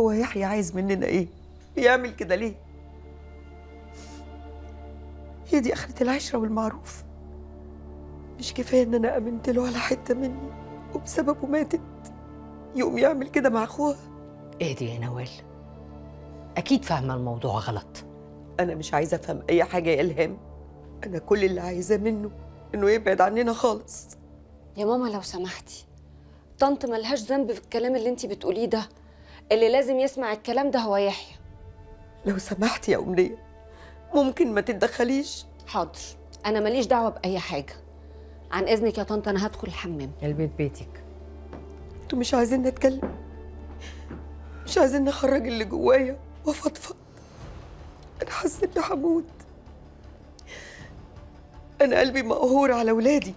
هو يحيى عايز مننا إيه؟ بيعمل كده ليه؟ هي دي آخرة العشرة والمعروف. مش كفاية إن أنا آمنت له على حتة مني. وبسببه ماتت. يقوم يعمل كده مع أخوها. اهدي يا نوال. أكيد فاهمة الموضوع غلط. أنا مش عايزة أفهم أي حاجة يا إلهام. أنا كل اللي عايزاه منه إنه يبعد عننا خالص. يا ماما لو سمحتي. طنط ملهاش ذنب في الكلام اللي انت بتقوليه ده. اللي لازم يسمع الكلام ده هو يحيى. لو سمحتي يا أمنية ممكن ما تتدخليش؟ حاضر. أنا ماليش دعوة بأي حاجة. عن إذنك يا طنط أنا هدخل الحمام. البيت بيتك. أنتوا مش عايزين نتكلم؟ مش عايزين نخرج اللي جوايا وأفضفض؟ أنا حاسة إني هموت. أنا قلبي مقهور على ولادي.